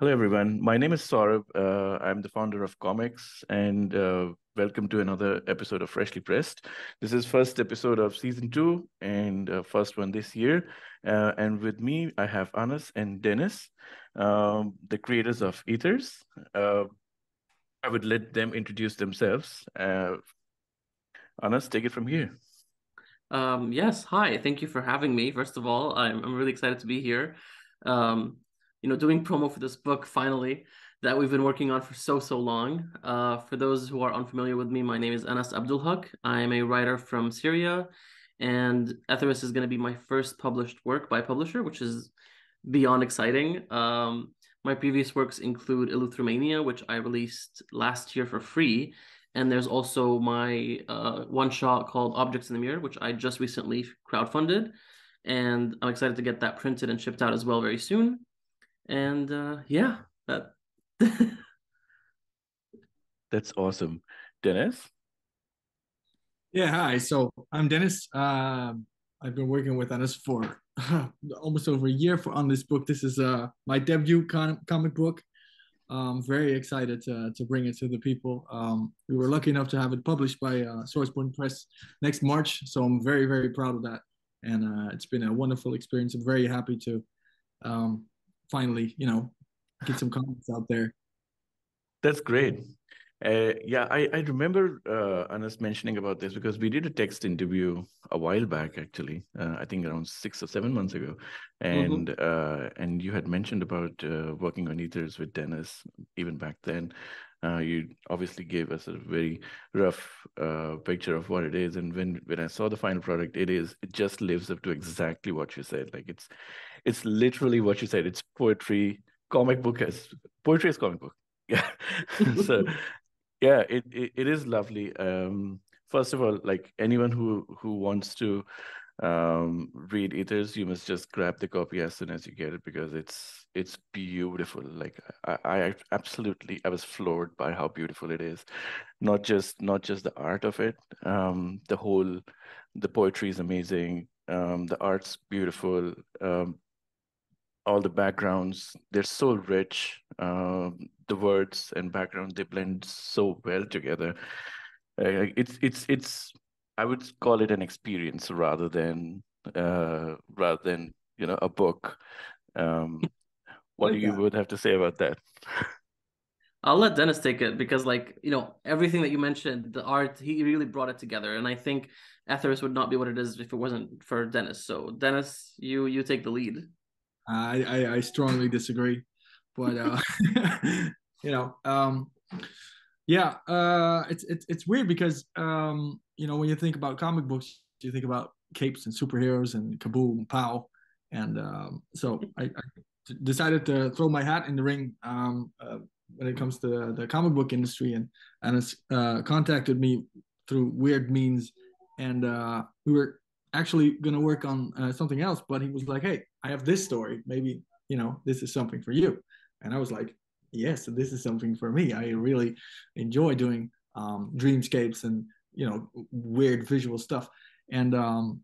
Hello, everyone. My name is Saurabh. Uh, I'm the founder of Comix, and uh, welcome to another episode of Freshly Pressed. This is first episode of season two and uh, first one this year. Uh, and with me, I have Anas and Dennis, um, the creators of Etheirys. Uh, I would let them introduce themselves. Uh, Anas, take it from here. Um, yes, hi. Thank you for having me. First of all, I'm I'm really excited to be here. Um, you know, doing promo for this book finally that we've been working on for so so long. Uh, for those who are unfamiliar with me, my name is Anas Abdulhak. I am a writer from Syria, and Etheirys is going to be my first published work by publisher, which is beyond exciting. Um, my previous works include Eleuthermania, which I released last year for free, and there's also my uh, one shot called Objects in the Mirror, which I just recently crowdfunded. And I'm excited to get that printed and shipped out as well very soon. And uh, yeah, that. That's awesome. Dennis? Yeah, hi. So I'm Dennis. Um, I've been working with Anas for almost over a year for on this book. This is uh, my debut con- comic book. I'm very excited to, to bring it to the people. Um, we were lucky enough to have it published by uh, Sourcepoint Press next March, so I'm very very proud of that, and uh, it's been a wonderful experience. I'm very happy to um, finally, you know, get some comments out there. That's great. Uh, yeah, I, I remember uh, Anas mentioning about this because we did a text interview a while back, actually. Uh, I think around six or seven months ago, mm-hmm. and mm-hmm. uh, and you had mentioned about uh, working on Etheirys with Dennis even back then. Uh, you obviously gave us a very rough uh, picture of what it is, and when when I saw the final product, it is it just lives up to exactly what you said. Like it's it's literally what you said. It's poetry, comic book as poetry is comic book. Yeah. so yeah it, it, it is lovely um first of all like anyone who who wants to um read Etheirys you must just grab the copy as soon as you get it because it's it's beautiful like I, I absolutely i was floored by how beautiful it is. Not just not just the art of it um the whole the poetry is amazing um the art's beautiful um all the backgrounds they're so rich um, the words and background they blend so well together. Uh, it's it's it's i would call it an experience rather than uh, rather than you know a book um, what do you would have to say about that I'll let Dennis take it because, like, you know, everything that you mentioned, the art, he really brought it together. And I think Etheirys would not be what it is if it wasn't for Dennis. So, Dennis, you you take the lead. I, I, I strongly disagree, but uh, you know, um, yeah, uh, it's it's it's weird because um, you know when you think about comic books, you think about capes and superheroes and kaboom and pow, and um, so I, I, decided to throw my hat in the ring um, uh, when it comes to the comic book industry, and and it's uh, contacted me through weird means, and uh, we were actually going to work on uh, something else but he was like hey i have this story. Maybe you know this is something for you. And i was like yes this is something for me. I really enjoy doing um, dreamscapes and you know weird visual stuff and um,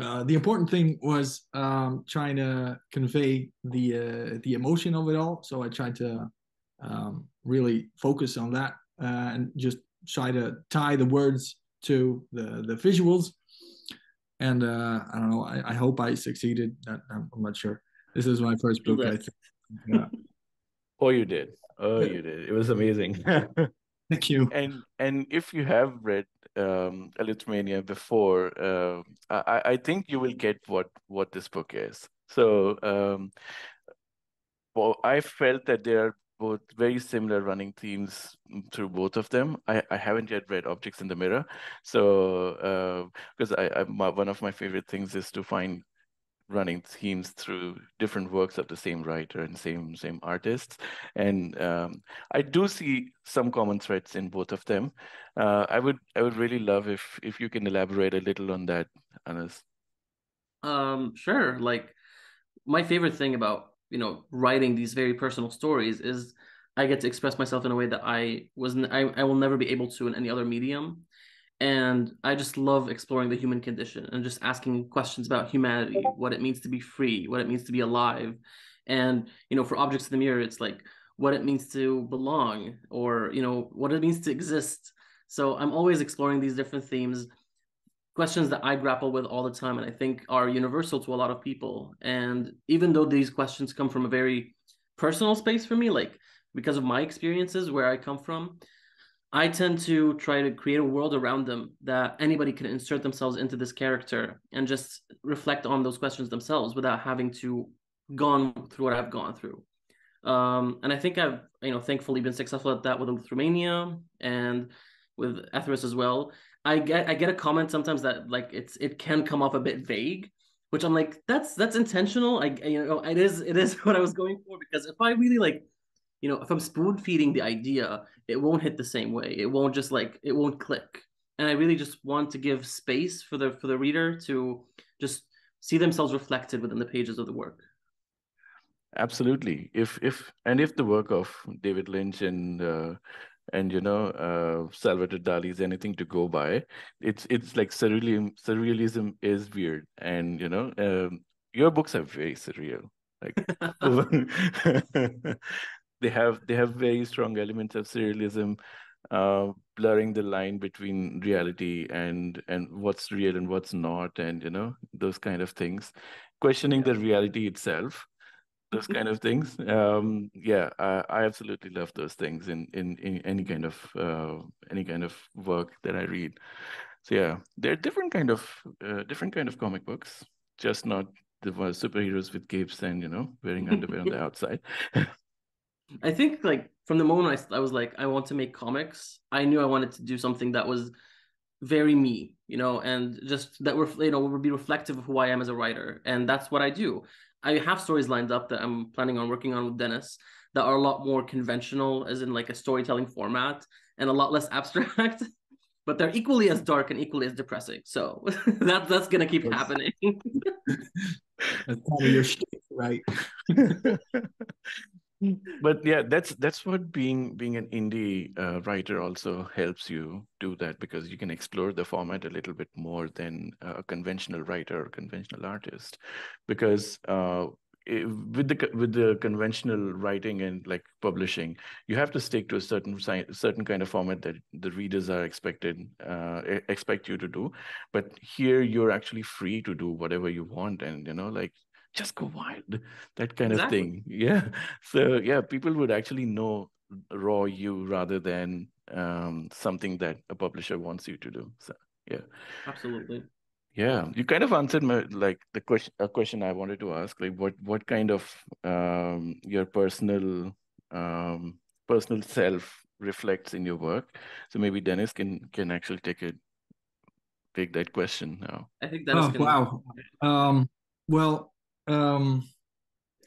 uh, the important thing was um, trying to convey the uh, the emotion of it all so i tried to um, really focus on that uh, and just try to tie the words to the the visuals and uh, I don't know. I, I hope I succeeded. I'm, I'm, not sure. This is my first book. I think. Yeah. oh, you did. Oh, you did. It was amazing. Thank you. And and if you have read um, Eleuthermania before, uh, I I think you will get what what this book is. So um, well, I felt that there are both very similar running themes through both of them. I, I haven't yet read Objects in the Mirror, so because uh, I, I my, one of my favorite things is to find running themes through different works of the same writer and same same artists, and um, I do see some common threads in both of them. Uh, I would I would really love if if you can elaborate a little on that, Anas. Um, sure. Like my favorite thing about you know writing these very personal stories is I get to express myself in a way that I was I, I will never be able to in any other medium. And I just love exploring the human condition and just asking questions about humanity, what it means to be free, what it means to be alive. And you know, for objects in the mirror, it's like what it means to belong, or you know, what it means to exist. So I'm always exploring these different themes, questions that I grapple with all the time, and I think are universal to a lot of people. And even though these questions come from a very personal space for me, like because of my experiences where I come from, I tend to try to create a world around them that anybody can insert themselves into this character and just reflect on those questions themselves without having to gone through what I've gone through. Um, and I think I've, you know, thankfully been successful at that with Eleuthermania and with Etheirys as well. I get I get a comment sometimes that like it's it can come off a bit vague, which I'm like that's that's intentional. I you know it is it is what I was going for because if I really like you know if i'm spoon feeding the idea it won't hit the same way. It won't just like it won't click. And i really just want to give space for the for the reader to just see themselves reflected within the pages of the work. Absolutely. If if and if the work of david lynch and uh, and you know uh, salvador dali is anything to go by it's it's like surrealism surrealism is weird. And you know um, your books are very surreal. Like they have they have very strong elements of surrealism uh, blurring the line between reality and and what's real and what's not and you know those kind of things. Questioning yeah. the reality itself those kind of things. Um yeah I, I, absolutely love those things in in, in any kind of uh, any kind of work that i read. So yeah they're different kind of uh, different kind of comic books just not the superheroes with capes and you know wearing underwear on the outside I think like from the moment I, I was like I want to make comics, I knew I wanted to do something that was very me, you know, and just that were you know would be reflective of who I am as a writer, and that's what I do. I have stories lined up that I'm planning on working on with Dennis that are a lot more conventional, as in like a storytelling format, and a lot less abstract. but they're equally as dark and equally as depressing. So that that's gonna keep happening. that's kind of your shit, right? but yeah that's that's what being being an indie uh, writer also helps you do that because you can explore the format a little bit more than a conventional writer or conventional artist. Because uh, with the with the conventional writing and like publishing you have to stick to a certain certain kind of format that the readers are expected uh, expect you to do. But here you're actually free to do whatever you want and you know like just go wild that kind exactly. of thing. Yeah. So yeah people would actually know raw you rather than um, something that a publisher wants you to do. So yeah. Absolutely. Yeah you kind of answered my like the question a question i wanted to ask like what what kind of um, your personal um, personal self reflects in your work? So maybe dennis can can actually take it take that question now. I think that's oh, can... wow. um well um,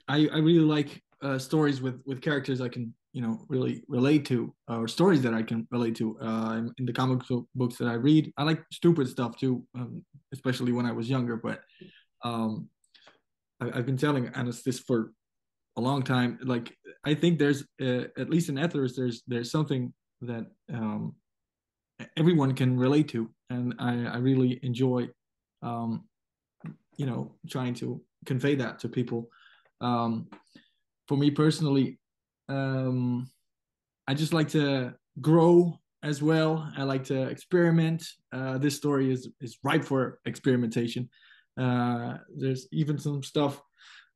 I I really like uh, stories with with characters I can you know really relate to or stories that I can relate to uh, in the comic books that I read. I like stupid stuff too, um, especially when I was younger. But um, I, have been telling Anas this for a long time. Like I think there's uh, at least in Etheirys there's there's something that um, everyone can relate to, and I I really enjoy um, you know trying to convey that to people. Um, for me personally, um, I just like to grow as well. I like to experiment. Uh, this story is is ripe for experimentation. Uh, there's even some stuff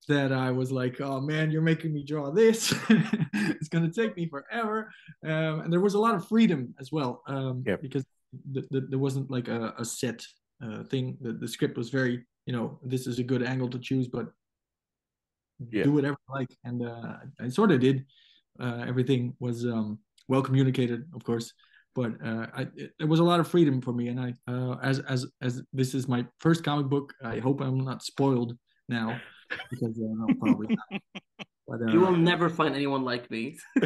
that I was like, oh man, you're making me draw this. it's gonna take me forever. Um, and there was a lot of freedom as well um, yep. because th- th- there wasn't like a, a set uh, thing. The, the script was very you know this is a good angle to choose but yeah. do whatever you like and uh, I sort of did uh, everything was um, well communicated of course but uh, I, it, it, was a lot of freedom for me and I uh, as as as this is my first comic book I hope I'm not spoiled now because uh, no, probably not. But, uh, you will never find anyone like me.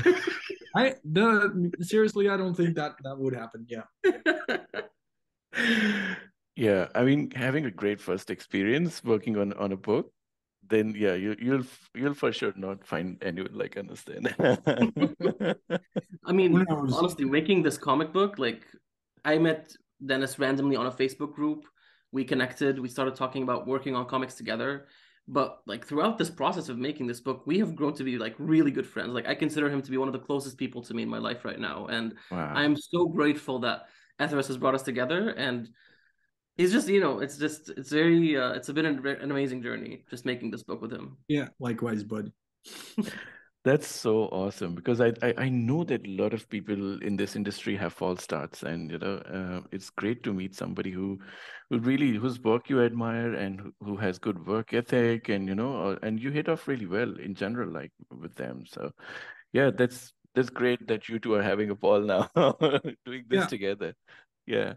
I the seriously, I don't think that that would happen. Yeah. Yeah, I mean, having a great first experience working on on a book, then yeah, you you'll you'll for sure not find anyone like understand. I mean, honestly, making this comic book, like I met Dennis randomly on a Facebook group. We connected. We started talking about working on comics together. but like throughout this process of making this book we have grown to be like really good friends like i consider him to be one of the closest people to me in my life right now and wow. i'm so grateful that Etheirys has brought us together and he's just you know it's just it's very uh, it's been an, an amazing journey just making this book with him yeah likewise bud that's so awesome because I, I, I know that a lot of people in this industry have false starts, and you know uh, it's great to meet somebody who who really whose work you admire and who has good work ethic, and you know uh, and you hit off really well in general, like with them. So yeah, that's that's great that you two are having a ball now doing this yeah. together. Yeah,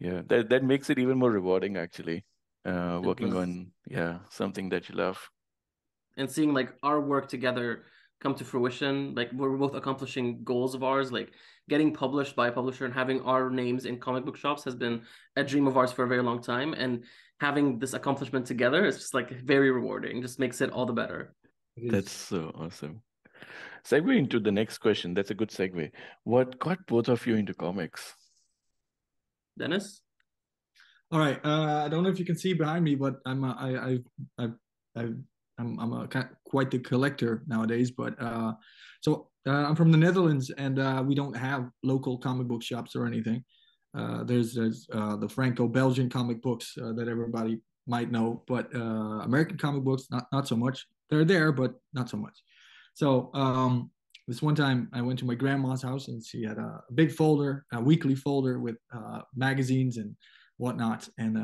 yeah, that that makes it even more rewarding actually. Uh, working on yeah something that you love. And seeing like our work together come to fruition like we're both accomplishing goals of ours like getting published by a publisher and having our names in comic book shops has been a dream of ours for a very long time. And having this accomplishment together is just like very rewarding. Just makes it all the better. That's so awesome. Segue into the next question. That's a good segue. What got both of you into comics dennis all right uh, i don't know if you can see behind me but i'm uh, I, I i i I'm I'm a quite the collector nowadays. But uh, so uh, I'm from the Netherlands, and uh, we don't have local comic book shops or anything. Uh, there's there's uh, the Franco-Belgian comic books uh, that everybody might know, but American comic books not not so much. They're there, but not so much. So um, this one time I went to my grandma's house, and she had a big folder, a weekly folder with magazines and whatnot, and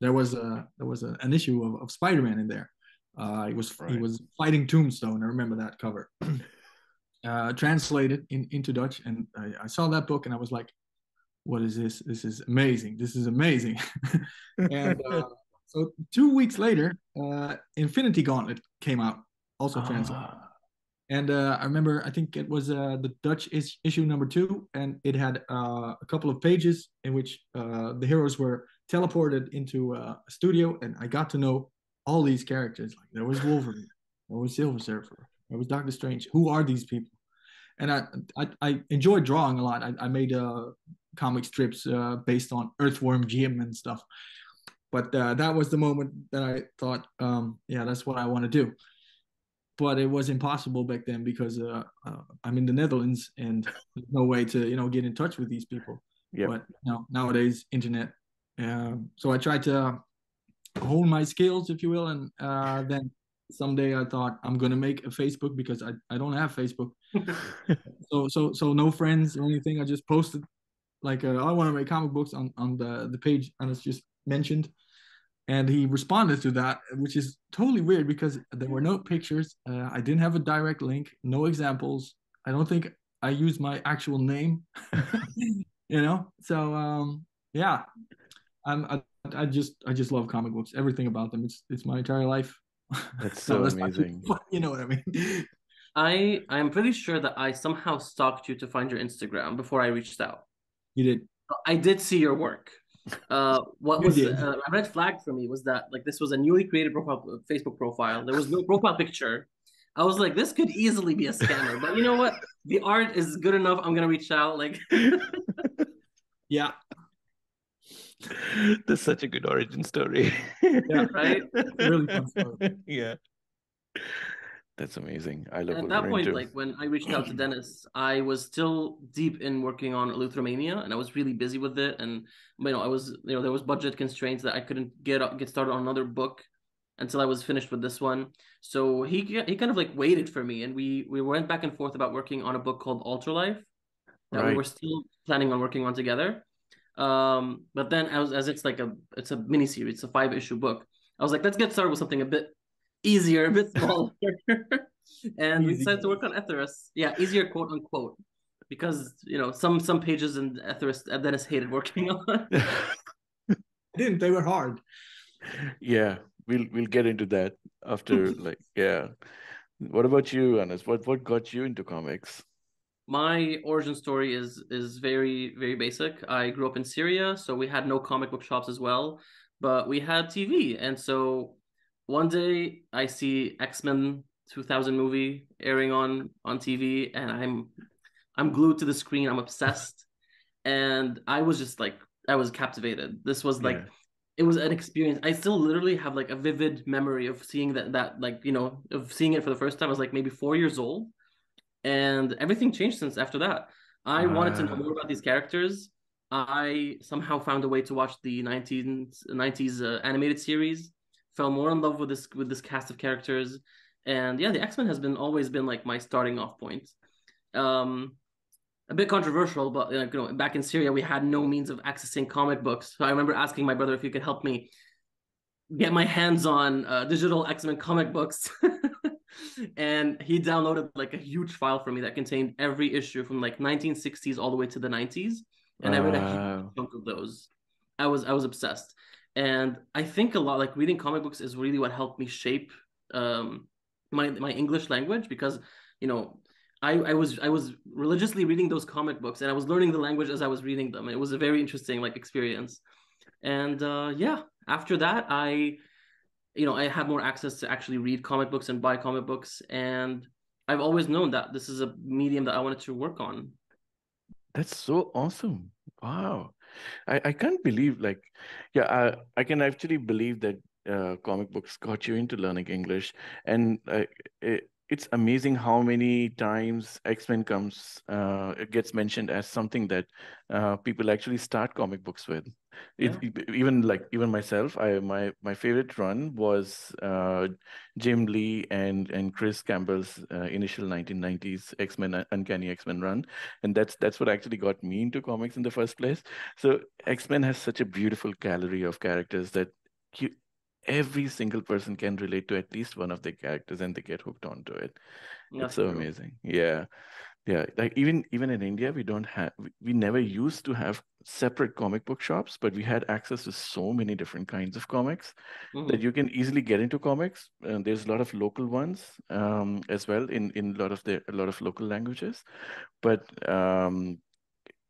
there was a there was a, an issue of, of Spider-Man in there uh, he was right. he was fighting Tombstone. I remember that cover. uh, translated in, into Dutch, and I, I, saw that book, and I was like, "What is this? This is amazing! This is amazing!" and uh, so two weeks later, uh, Infinity Gauntlet came out, also translated. Ah. And uh, I remember, I think it was uh, the Dutch is- issue number two, and it had a couple of pages in which the heroes were teleported into a studio, and I got to know all these characters. Like there was Wolverine, there was Silver Surfer, there was Doctor Strange. Who are these people? And I I, I enjoyed drawing a lot. I, I made uh, comic strips uh, based on Earthworm Jim and stuff. But uh, that was the moment that I thought, um, yeah, that's what I want to do. But it was impossible back then because uh, uh, I'm in the Netherlands and there's no way to you know get in touch with these people. Yeah. But you know, nowadays, internet. Um, so I tried to hone my skills, if you will. And uh, then someday I thought I'm gonna make a Facebook because I, I don't have Facebook. so so so no friends or anything. I just posted like uh, I want to make comic books on on the the page and it's just mentioned. And he responded to that, which is totally weird because there were no pictures. Uh, I didn't have a direct link, no examples. I don't think I used my actual name. you know, so um, yeah, I'm. I, I just I just love comic books. Everything about them. It's it's my entire life. That's so no, amazing. you know what I mean? I I'm pretty sure that I somehow stalked you to find your Instagram before I reached out. You did. I did see your work. Uh, what you was uh, a red flag for me was that like this was a newly created profile Facebook profile. There was no profile picture. I was like, this could easily be a scammer, but you know what? The art is good enough. I'm gonna reach out. Like, yeah, That's such a good origin story. yeah, right? really fun story. Yeah. That's amazing. I love. at that point, like when I reached out to Dennis, I was still deep in working on Eleuthermania, and I was really busy with it. And you know, I was you know there was budget constraints that I couldn't get up, get started on another book until I was finished with this one. So he he kind of like waited for me, and we we went back and forth about working on a book called Ultralife that right. we were still planning on working on together. Um, but then as as it's like a it's a mini series, it's a five issue book. I was like, let's get started with something a bit easier, a bit smaller. and Easy. we decided to work on Etheirys. Yeah, easier quote unquote. Because you know, some some pages in Etheirys uh, Dennis hated working on. I didn't, they were hard. Yeah, we'll we'll get into that after like yeah. What about you, Anas? What what got you into comics? my origin story is is very very basic i grew up in syria so we had no comic book shops as well but we had tv and so one day i see x-men 2000 movie airing on on tv and i'm i'm glued to the screen i'm obsessed and i was just like i was captivated this was like yeah. it was an experience. I still literally have like a vivid memory of seeing that that like you know of seeing it for the first time. I was like maybe four years old, and everything changed since after that. I wanted to know more about these characters. I somehow found a way to watch the 1990s 90s uh, animated series. Fell more in love with this with this cast of characters, and yeah, the X Men has been always been like my starting off point. Um, a bit controversial, but you know, back in Syria, we had no means of accessing comic books. So I remember asking my brother if he could help me get my hands on uh, digital X Men comic books. and he downloaded like a huge file for me that contained every issue from like 1960s all the way to the 90s. And. I read a huge chunk of those. I was I was obsessed. And I think a lot like reading comic books is really what helped me shape um, my my English language because you know I, I was I was religiously reading those comic books and I was learning the language as I was reading them. It was a very interesting like experience. And uh, yeah, after that I you know I had more access to actually read comic books and buy comic books and I've always known that this is a medium that I wanted to work on. That's so awesome. Wow. I, I can't believe like yeah I, I can actually believe that uh, comic books got you into learning English. And uh, it, it's amazing how many times X-Men comes uh, it gets mentioned as something that uh, people actually start comic books with. It, yeah. even like even myself, I my my favorite run was uh, Jim Lee and and Chris Campbell's uh, initial 1990s X-Men Uncanny X-Men run, and that's that's what actually got me into comics in the first place. So X-Men has such a beautiful gallery of characters that you every single person can relate to at least one of the characters and they get hooked onto it. That's it's so true. amazing. Yeah. Yeah. Like even even in India, we don't have we never used to have separate comic book shops, but we had access to so many different kinds of comics mm-hmm. that you can easily get into comics. And there's a lot of local ones um, as well in in a lot of the a lot of local languages. But um,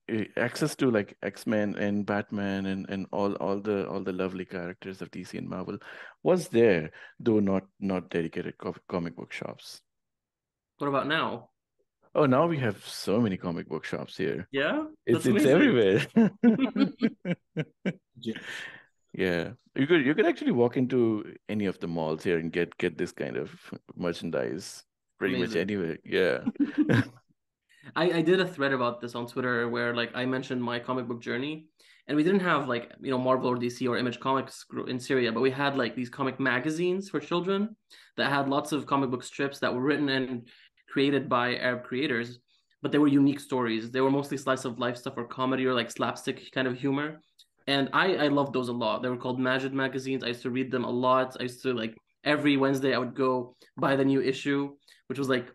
Eh, access to like X-Men and Batman and, and all all the all the lovely characters of DC and Marvel was there, though not not dedicated co- comic book shops. What about now? Oh, now we have so many comic book shops here. Yeah, it's it's everywhere. yeah. yeah, you could you could actually walk into any of the malls here and get get this kind of merchandise pretty amazing. much anywhere. Yeah. I, I did a thread about this on Twitter where like I mentioned my comic book journey, and we didn't have like you know Marvel or DC or Image Comics in Syria, but we had like these comic magazines for children that had lots of comic book strips that were written and created by Arab creators, but they were unique stories. They were mostly slice of life stuff or comedy or like slapstick kind of humor, and I I loved those a lot. They were called Majid magazines. I used to read them a lot. I used to like every Wednesday I would go buy the new issue, which was like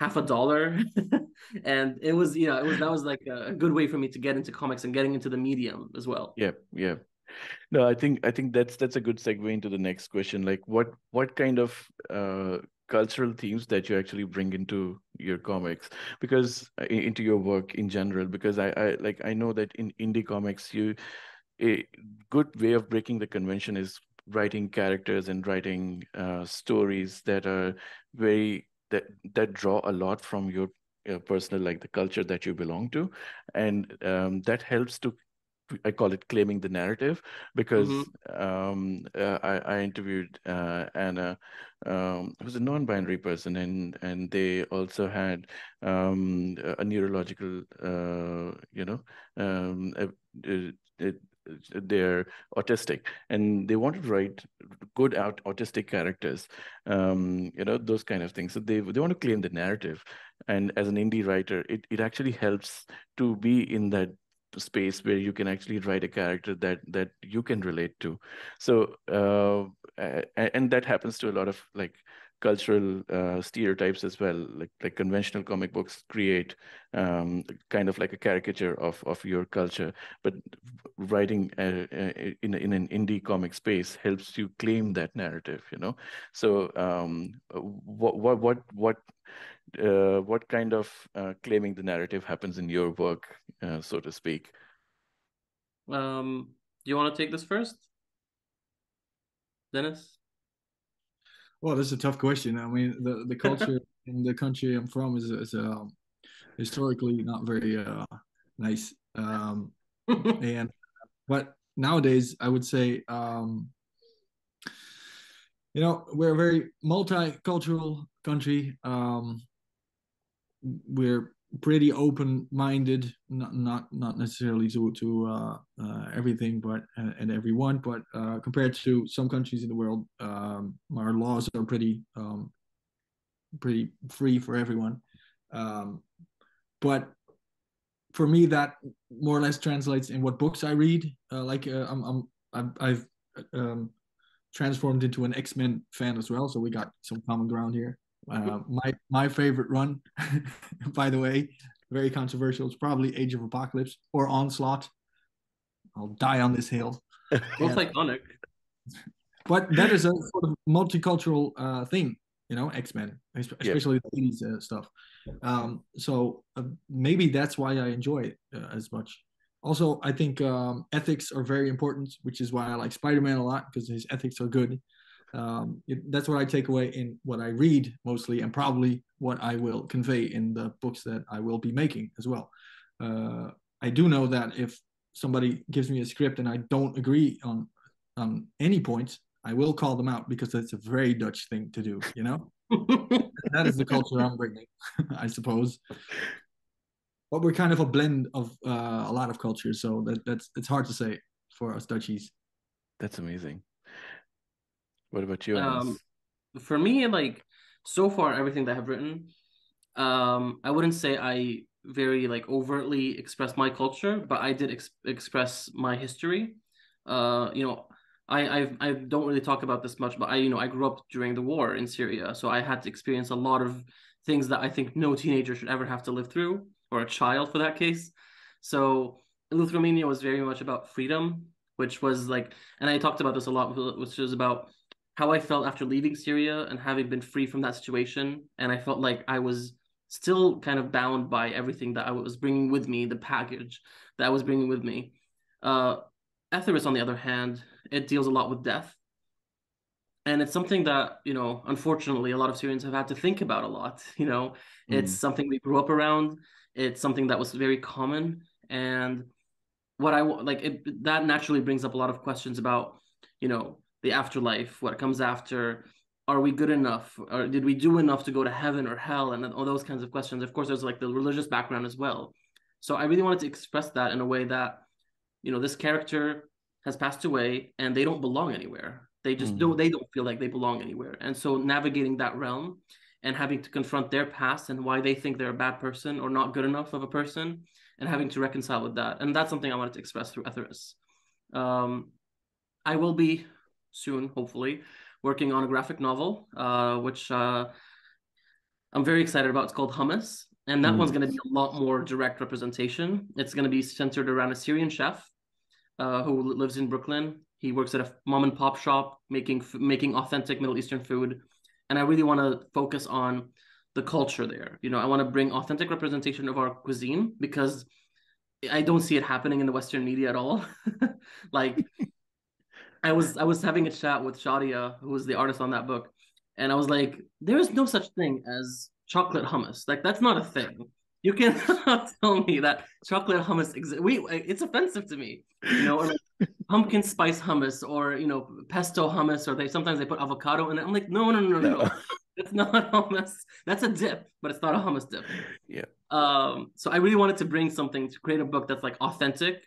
half a dollar. And it was you know it was that was like a, good way for me to get into comics and getting into the medium as well. Yeah yeah. No i think i think that's that's a good segue into the next question. Like what what kind of uh cultural themes that you actually bring into your comics? Because uh, into your work in general because i i like i know that in indie comics you a good way of breaking the convention is writing characters and writing uh, stories that are very that that draw a lot from your, your personal like the culture that you belong to and um, that helps to I call it claiming the narrative because mm-hmm. um, uh, I, I, interviewed uh, Anna, um, who's a non-binary person, and and they also had um, a neurological, uh, you know, um, a, a, they're autistic. And they want to write good out autistic characters um, you know those kind of things. So they, they want to claim the narrative. And as an indie writer it, it actually helps to be in that space where you can actually write a character that that you can relate to. So uh, and that happens to a lot of like cultural uh, stereotypes as well like like conventional comic books create um, kind of like a caricature of of your culture. But writing uh, uh in in an indie comic space helps you claim that narrative you know? So um, what what what what uh, what kind of uh, claiming the narrative happens in your work uh, so to speak? Um do you want to take this first? Dennis well, that's a tough question. I mean, the the culture in the country I'm from is is um, historically not very uh, nice, um, and but nowadays I would say um, you know we're a very multicultural country. Um, we're pretty open-minded, not not not necessarily to to uh, uh, everything, but uh, and everyone, but uh, compared to some countries in the world, um, our laws are pretty um, pretty free for everyone. Um, but for me, that more or less translates in what books I read. Uh, like uh, I'm, I'm I've um, transformed into an X Men fan as well, so we got some common ground here. Uh, my my favorite run, by the way, very controversial. It's probably Age of Apocalypse or Onslaught. I'll die on this hill. Both iconic. But that is a sort of multicultural uh, thing, you know, X Men, especially yeah. the 80s uh, stuff. Um, so uh, maybe that's why I enjoy it uh, as much. Also, I think um, ethics are very important, which is why I like Spider Man a lot because his ethics are good um, it, that's what I take away in what I read mostly, and probably what I will convey in the books that I will be making as well. Uh, I do know that if somebody gives me a script and I don't agree on on any points, I will call them out because that's a very Dutch thing to do. You know, that is the culture I'm bringing, I suppose. But we're kind of a blend of uh, a lot of cultures, so that that's it's hard to say for us Dutchies. That's amazing. What about you? Um, for me, like so far, everything that I've written, um, I wouldn't say I very like overtly express my culture, but I did ex- express my history. Uh, you know, I I've, I don't really talk about this much, but I you know I grew up during the war in Syria, so I had to experience a lot of things that I think no teenager should ever have to live through, or a child for that case. So Eleuthermania was very much about freedom, which was like, and I talked about this a lot, which was about how I felt after leaving Syria and having been free from that situation. And I felt like I was still kind of bound by everything that I was bringing with me, the package that I was bringing with me. Uh, Etheirys, on the other hand, it deals a lot with death. And it's something that, you know, unfortunately, a lot of Syrians have had to think about a lot. You know, mm. it's something we grew up around, it's something that was very common. And what I like, it, that naturally brings up a lot of questions about, you know, the afterlife, what comes after, are we good enough? Or did we do enough to go to heaven or hell? And all those kinds of questions. Of course there's like the religious background as well. So i really wanted to express that in a way that you know this character has passed away and they don't belong anywhere. They just mm. don't they don't feel like they belong anywhere. And so navigating that realm and having to confront their past and why they think they're a bad person or not good enough of a person and having to reconcile with that. And that's something i wanted to express through Etheirys um, i will be soon, hopefully, working on a graphic novel, uh, which uh, I'm very excited about. It's called Hummus, and that mm. one's going to be a lot more direct representation. It's going to be centered around a Syrian chef uh, who lives in Brooklyn. He works at a mom and pop shop making making authentic Middle Eastern food, and I really want to focus on the culture there. You know, I want to bring authentic representation of our cuisine because I don't see it happening in the Western media at all. like I was I was having a chat with Shadia, who was the artist on that book, and I was like, "There is no such thing as chocolate hummus. Like that's not a thing. You cannot tell me that chocolate hummus exists. We it's offensive to me, you know, or like pumpkin spice hummus, or you know, pesto hummus, or they sometimes they put avocado in it. I'm like, no, no, no, no, no. it's not hummus. That's a dip, but it's not a hummus dip. Yeah. Um. So I really wanted to bring something to create a book that's like authentic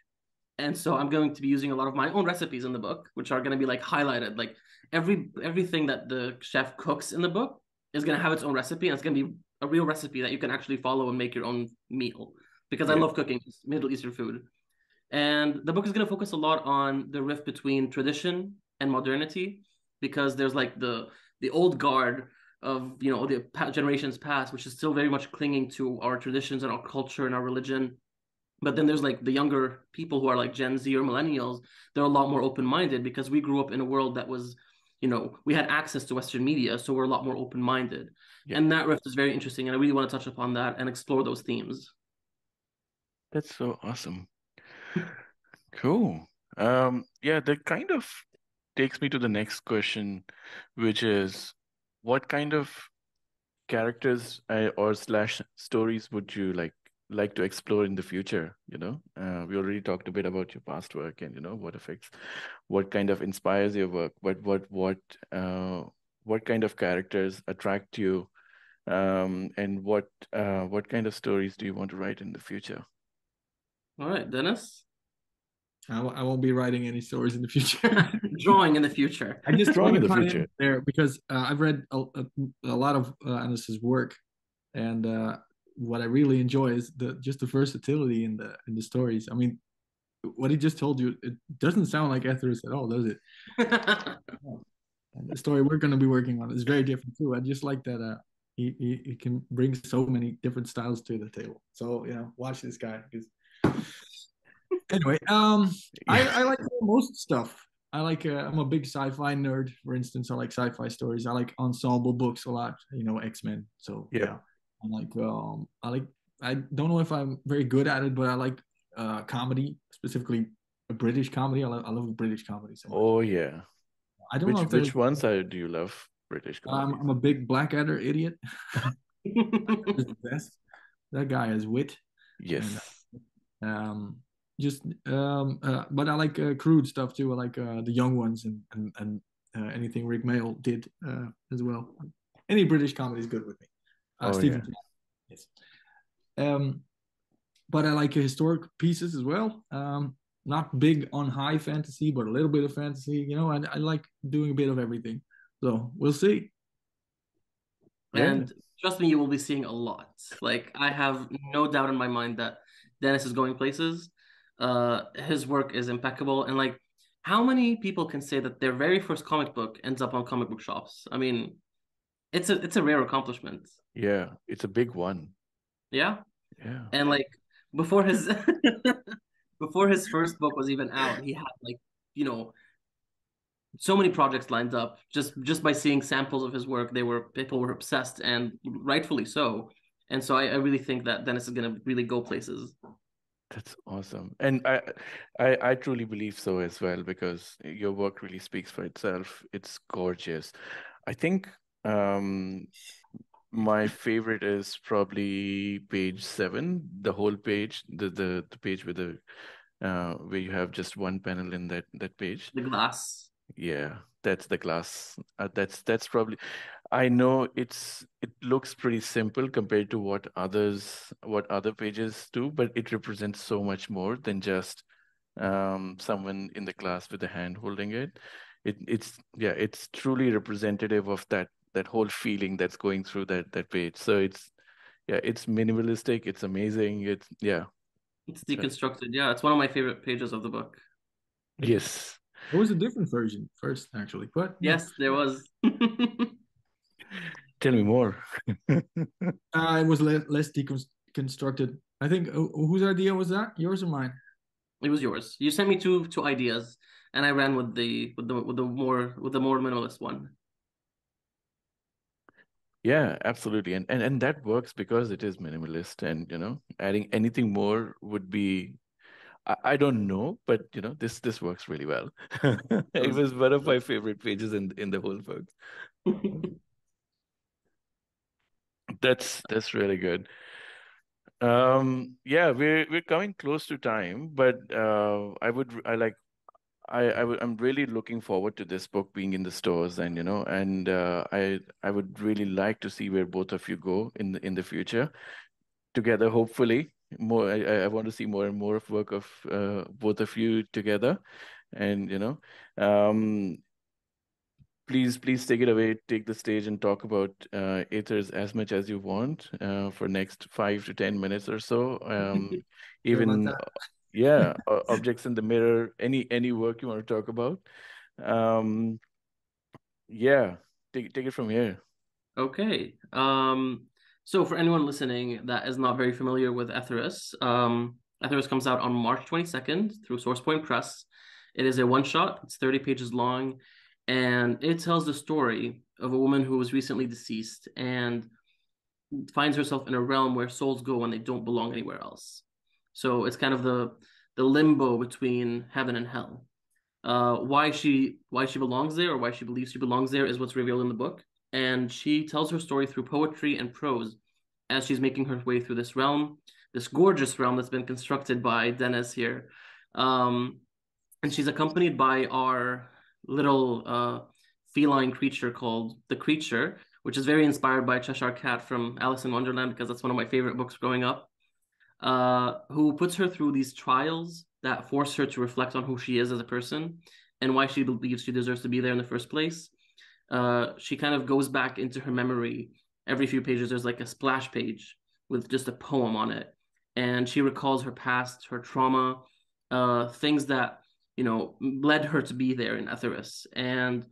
and so i'm going to be using a lot of my own recipes in the book which are going to be like highlighted. Like every everything that the chef cooks in the book is going to have its own recipe and it's going to be a real recipe that you can actually follow and make your own meal because yeah. i love cooking middle eastern food. And the book is going to focus a lot on the rift between tradition and modernity because there's like the the old guard of you know the generations past which is still very much clinging to our traditions and our culture and our religion but then there's like the younger people who are like gen z or millennials they're a lot more open-minded because we grew up in a world that was you know we had access to western media so we're a lot more open-minded. Yeah. and that rift is very interesting and i really want to touch upon that and explore those themes. That's so awesome. Cool. Um yeah that kind of takes me to the next question which is what kind of characters or slash stories would you like like to explore in the future you know uh, we already talked a bit about your past work and you know what affects what kind of inspires your work what what what uh, what kind of characters attract you um, and what uh, what kind of stories do you want to write in the future all right dennis I w- I won't be writing any stories in the future. drawing in the future. I just drawing in the future there because uh, I've read a, a, a lot of uh, Anas's work, and uh, what I really enjoy is the just the versatility in the in the stories. I mean, what he just told you, it doesn't sound like Etheirys at all, does it? the story we're going to be working on is very different too. I just like that uh, he, he, he can bring so many different styles to the table. So you know, watch this guy because. anyway, um, I, I like most stuff. I like. Uh, I'm a big sci-fi nerd. For instance, I like sci-fi stories. I like ensemble books a lot. You know, X Men. So yeah. yeah. I'm like, um, I like. I don't know if I'm very good at it, but I like uh, comedy, specifically a British comedy. I love, I love British comedy. So oh yeah. I don't which, know which ones are, do you love British comedy? Um, I'm a big Blackadder idiot. That guy has wit. Yes. And, um, just um, uh, but I like uh, crude stuff too. I like uh, the young ones and and, and uh, anything Rik Mayall did uh, as well. Any British comedy is good with me. Uh, oh, Stephen yeah. yes. Um, but I like historic pieces as well. Um, not big on high fantasy, but a little bit of fantasy. You know, and I like doing a bit of everything. So we'll see. And yeah. trust me, you will be seeing a lot. Like I have no doubt in my mind that Dennis is going places. Uh, his work is impeccable, and like, how many people can say that their very first comic book ends up on comic book shops? I mean, it's a it's a rare accomplishment. Yeah, it's a big one. Yeah. Yeah. And like before his before his first book was even out, he had like, you know, so many projects lined up just just by seeing samples of his work they were people were obsessed and rightfully so and so i, I really think that dennis is going to really go places that's awesome and I, I i truly believe so as well because your work really speaks for itself it's gorgeous i think um my favorite is probably page seven, the whole page, the the, the page with the uh, where you have just one panel in that that page. The glass. Yeah, that's the glass. Uh, that's that's probably. I know it's it looks pretty simple compared to what others what other pages do, but it represents so much more than just um, someone in the class with a hand holding it. It it's yeah, it's truly representative of that that whole feeling that's going through that that page. So it's yeah, it's minimalistic. It's amazing. It's yeah. It's deconstructed. Yeah, it's one of my favorite pages of the book. Yes. There was a different version first, actually, but yes, there was. Tell me more. uh, it was le- less deconstructed. I think uh, whose idea was that? Yours or mine? It was yours. You sent me two two ideas, and I ran with the with the with the more with the more minimalist one. Yeah, absolutely. And, and and that works because it is minimalist and you know, adding anything more would be I, I don't know, but you know, this this works really well. it was one of my favorite pages in in the whole book. that's that's really good. Um yeah, we're we're coming close to time, but uh I would I like I, I w- I'm really looking forward to this book being in the stores, and you know, and uh, I I would really like to see where both of you go in the in the future, together. Hopefully, more. I, I want to see more and more of work of uh, both of you together, and you know, um, please please take it away, take the stage, and talk about uh, Etheirys as much as you want uh, for next five to ten minutes or so. Um, even yeah objects in the mirror any any work you want to talk about. Um yeah take, take it from here. Okay um so for anyone listening that is not very familiar with Etheirys, um Etheirys comes out on march 22nd through sourcepoint press. It is a one shot it's 30 pages long and it tells the story of a woman who was recently deceased and finds herself in a realm where souls go when they don't belong anywhere else so it's kind of the the limbo between heaven and hell. Uh, why she why she belongs there or why she believes she belongs there is what's revealed in the book. And she tells her story through poetry and prose as she's making her way through this realm. this gorgeous realm that's been constructed by Dennis here. Um, and she's accompanied by our little uh, feline creature called the Creature, which is very inspired by Cheshire Cat from Alice in Wonderland because that's one of my favorite books growing up. Uh, who puts her through these trials that force her to reflect on who she is as a person and why she believes she deserves to be there in the first place. Uh, she kind of goes back into her memory every few pages. There's like a splash page with just a poem on it, and she recalls her past, her trauma, uh, things that you know led her to be there in Etheirys. And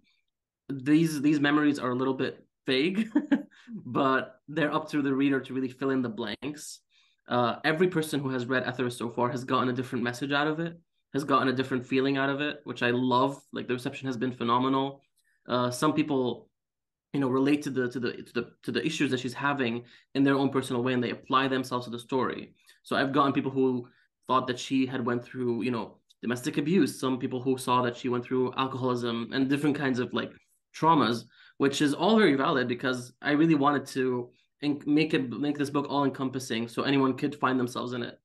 these these memories are a little bit vague, but they're up to the reader to really fill in the blanks. Uh, every person who has read Etheirys so far has gotten a different message out of it, has gotten a different feeling out of it, which I love. Like the reception has been phenomenal. Uh, some people, you know, relate to the to the to the to the issues that she's having in their own personal way, and they apply themselves to the story. So I've gotten people who thought that she had went through, you know, domestic abuse. Some people who saw that she went through alcoholism and different kinds of like traumas, which is all very valid because I really wanted to make it make this book all encompassing so anyone could find themselves in it.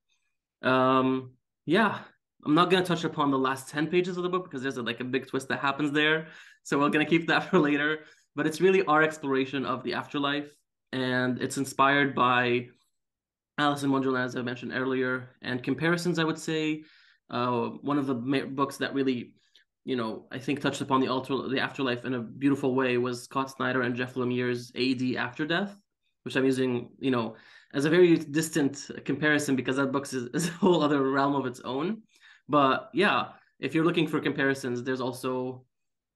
Um, yeah, I'm not gonna touch upon the last 10 pages of the book because there's a, like a big twist that happens there. So we're gonna keep that for later. But it's really our exploration of the afterlife, and it's inspired by Alice in Wonderland, as I mentioned earlier, and comparisons. I would say uh, one of the books that really you know, I think touched upon the alter the afterlife in a beautiful way was Scott Snyder and Jeff Lemire's AD After Death, which I'm using, you know, as a very distant comparison because that book is, is a whole other realm of its own. But yeah, if you're looking for comparisons, there's also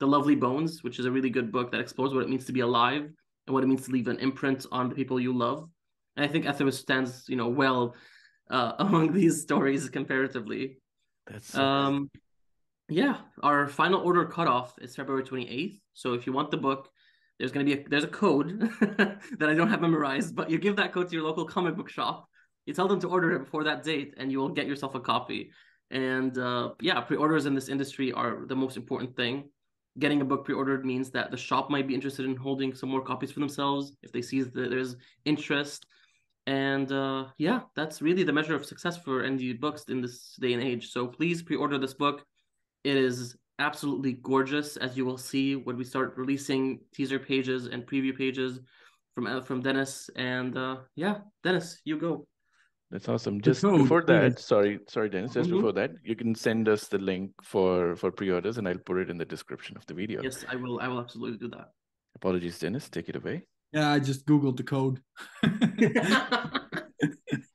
The Lovely Bones, which is a really good book that explores what it means to be alive and what it means to leave an imprint on the people you love. And I think Etheirys stands, you know, well uh, among these stories comparatively. That's so um, yeah, our final order cutoff is February 28th. So if you want the book, there's going to be a, there's a code that I don't have memorized, but you give that code to your local comic book shop. You tell them to order it before that date, and you will get yourself a copy. And uh, yeah, pre-orders in this industry are the most important thing. Getting a book pre-ordered means that the shop might be interested in holding some more copies for themselves if they see that there's interest. And uh, yeah, that's really the measure of success for indie books in this day and age. So please pre-order this book it is absolutely gorgeous, as you will see when we start releasing teaser pages and preview pages from uh, from Dennis. And uh, yeah, Dennis, you go. That's awesome. Just before that, sorry, sorry, Dennis. Just mm-hmm. before that, you can send us the link for for pre-orders, and I'll put it in the description of the video. Yes, I will. I will absolutely do that. Apologies, Dennis. Take it away. Yeah, I just googled the code.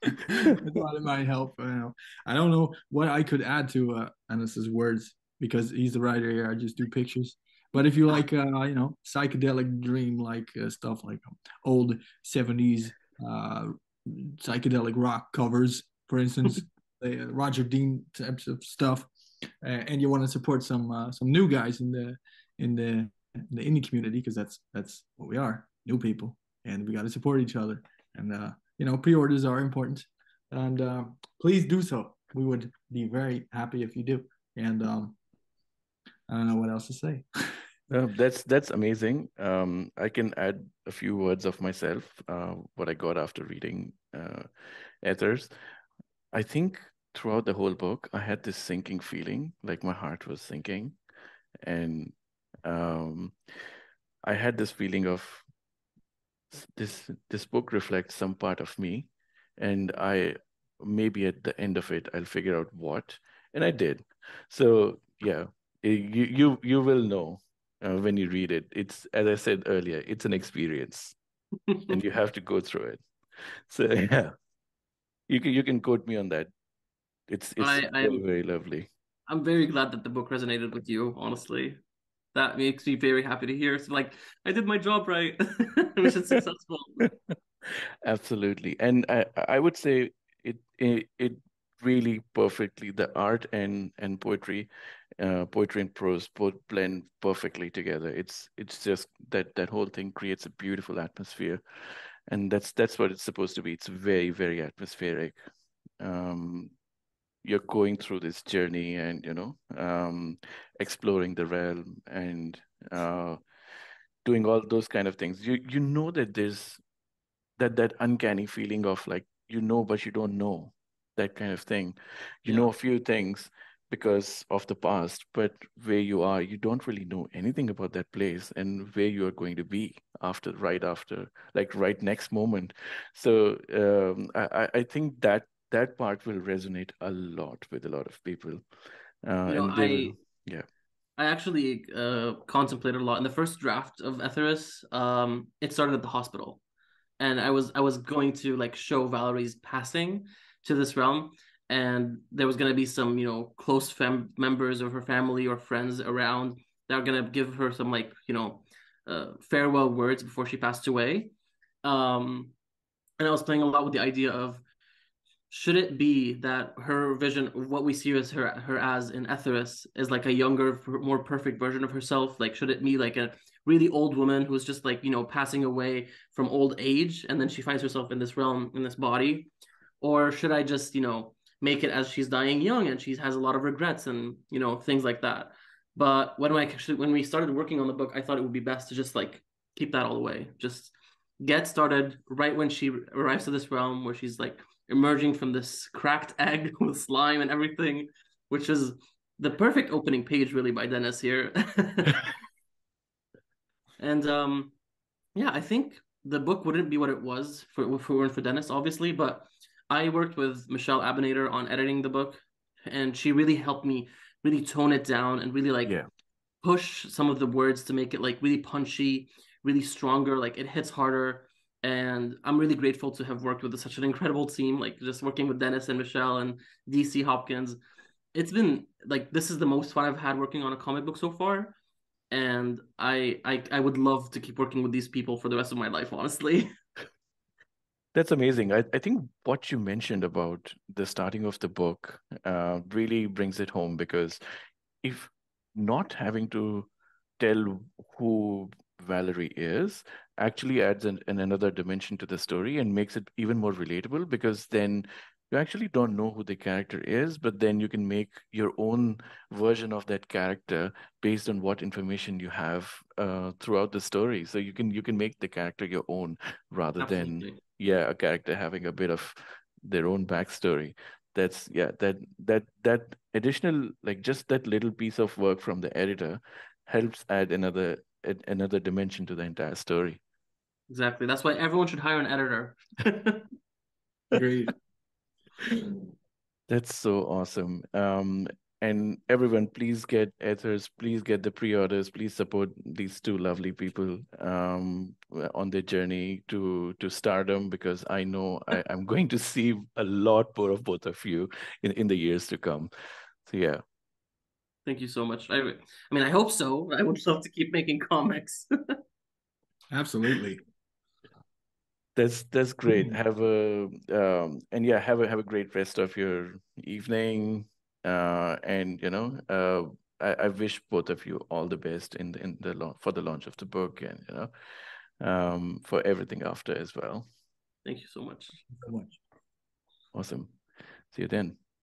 I thought it might help. I don't know what I could add to uh, Anas's words because he's the writer here. I just do pictures. But if you like, uh, you know, psychedelic dream like uh, stuff like old '70s uh, psychedelic rock covers, for instance, the Roger Dean types of stuff, and you want to support some uh, some new guys in the in the in the indie community because that's that's what we are, new people, and we got to support each other. And uh, you know, pre-orders are important and uh, please do so. We would be very happy if you do. And um, I don't know what else to say. That's that's amazing. Um, I can add a few words of myself. Uh, what I got after reading uh, Etheirys. I think throughout the whole book, I had this sinking feeling, like my heart was sinking, and um, I had this feeling of this this book reflects some part of me and I maybe at the end of it I'll figure out what, and I did. So yeah, you you you will know uh, when you read it. It's as I said earlier, it's an experience, and you have to go through it. So yeah, you can you can quote me on that. It's it's I, very, very lovely. I'm very glad that the book resonated with you. Honestly, that makes me very happy to hear. So like I did my job right, mission successful. Absolutely, and I I would say it it, it really perfectly the art and and poetry uh, poetry and prose both blend perfectly together. It's it's just that that whole thing creates a beautiful atmosphere. And that's that's what it's supposed to be. It's very very atmospheric. Um you're going through this journey and you know um exploring the realm and uh doing all those kind of things. You you know that there's that that uncanny feeling of like you know but you don't know that kind of thing. You Yeah. know a few things because of the past but where you are you don't really know anything about that place and where you are going to be after right after like right next moment. So um, I, I- think that that part will resonate a lot with a lot of people. Uh, You know, I will yeah. I actually uh, contemplated a lot. In the first draft of Etheirys. Um, it started at the hospital, and I was I was going to like show Valerie's passing to this realm, and there was gonna be some you know close fam- members of her family or friends around that are gonna give her some like you know uh, farewell words before she passed away. Um, and I was playing a lot with the idea of should it be that her vision what we see as her her as in Etheirys is like a younger more perfect version of herself like should it be like a really old woman who's just like you know passing away from old age and then she finds herself in this realm in this body or should I just you know make it as she's dying young and she has a lot of regrets and you know things like that but when I when we started working on the book I thought it would be best to just like keep that all the way just get started right when she arrives to this realm where she's like emerging from this cracked egg with slime and everything, which is the perfect opening page, really, by Dennis here. and um, yeah, I think the book wouldn't be what it was for weren't for Dennis, obviously. But I worked with Michelle Abinader on editing the book, and she really helped me really tone it down and really like Yeah. push some of the words to make it like really punchy, really stronger. Like it hits harder and I'm really grateful to have worked with such an incredible team. Like just working with Dennis and Michelle and DC Hopkins, it's been like this is the most fun I've had working on a comic book so far, and I I I would love to keep working with these people for the rest of my life. Honestly, That's amazing. I, I think what you mentioned about the starting of the book uh, really brings it home because if not having to tell who Valerie is actually adds an, an another dimension to the story and makes it even more relatable because then you actually don't know who the character is, but then you can make your own version of that character based on what information you have uh, throughout the story. So you can you can make the character your own rather than yeah a character having a bit of their own backstory that's yeah that that that additional like just that little piece of work from the editor helps add another another dimension to the entire story Exactly. That's why everyone should hire an editor. Great. That's so awesome um and everyone please get Etheirys please get the pre-orders please support these two lovely people um on their journey to to stardom because i know I, i'm going to see a lot more of both of you in in the years to come so yeah Thank you so much. I, I mean, I hope so. I would love to keep making comics. Absolutely. That's that's great. Mm. Have a um and yeah, have a have a great rest of your evening. Uh and you know, uh I, I wish both of you all the best in the in the for the launch of the book and you know, um for everything after as well. Thank you so much. So much. Awesome. See you then.